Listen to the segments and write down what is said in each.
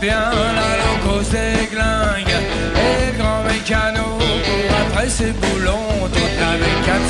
bien la locose des glingues et le grand mécano. Après ses boulons, on avec quatre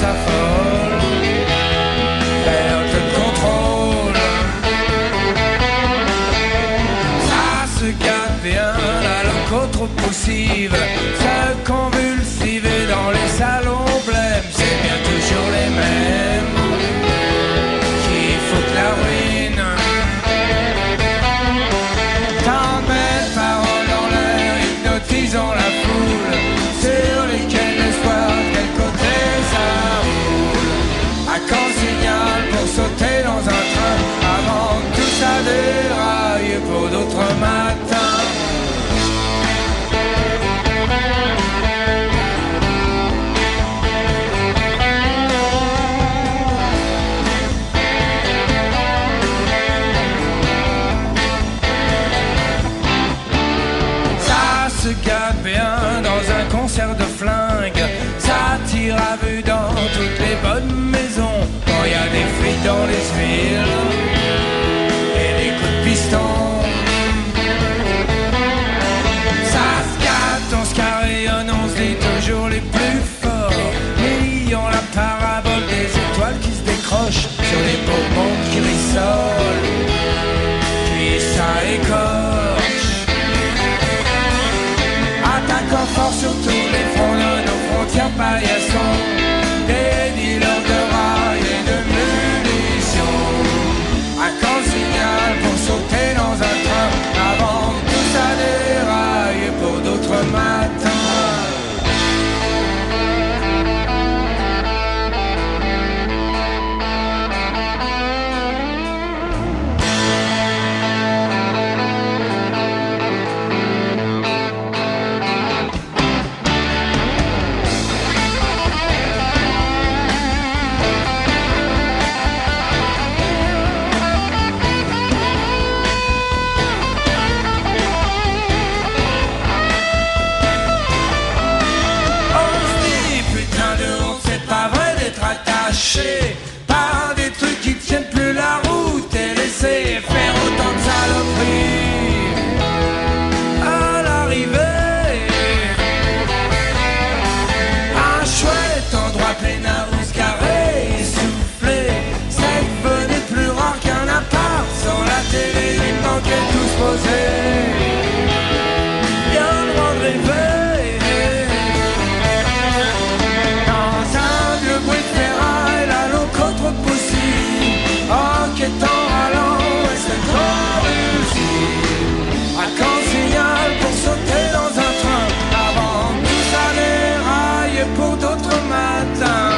ce God beyond. Dans un vieux bruit de ferraille, la longue autre poussée, Oh allant, est-ce que tu as réussi? À quand signal pour sauter dans un train? Avant, nous allions railler pour d'autres matins.